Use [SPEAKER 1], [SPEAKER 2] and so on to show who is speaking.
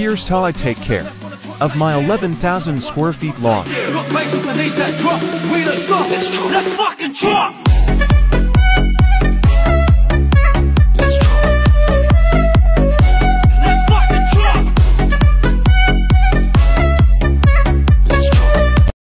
[SPEAKER 1] here's how I take care of my 11,000 square feet lawn.